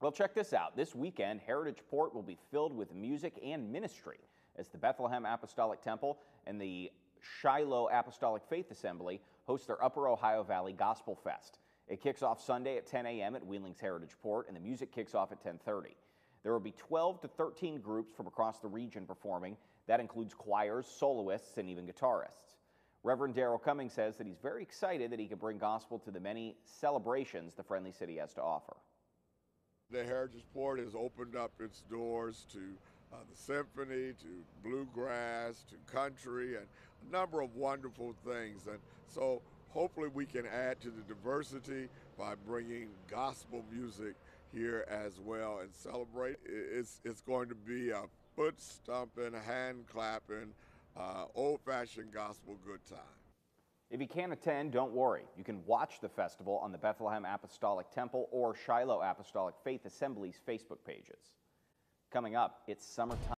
Well, check this out. This weekend, Heritage Port will be filled with music and ministry as the Bethlehem Apostolic Temple and the Shiloh Apostolic Faith Assembly host their Upper Ohio Valley Gospel Fest. It kicks off Sunday at 10 a.m. at Wheeling's Heritage Port, and the music kicks off at 10:30. There will be 12 to 13 groups from across the region performing. That includes choirs, soloists, and even guitarists. Reverend Darrell Cummings says that he's very excited that he can bring gospel to the many celebrations the Friendly City has to offer. The Heritage Port has opened up its doors to uh, the symphony, to bluegrass, to country, and a number of wonderful things. And so hopefully we can add to the diversity by bringing gospel music here as well and celebrate. It's, it's going to be a foot stomping, hand clapping, uh, old fashioned gospel good time. If you can't attend, don't worry. You can watch the festival on the Bethlehem Apostolic Temple or Shiloh Apostolic Faith Assembly's Facebook pages. Coming up, it's summertime.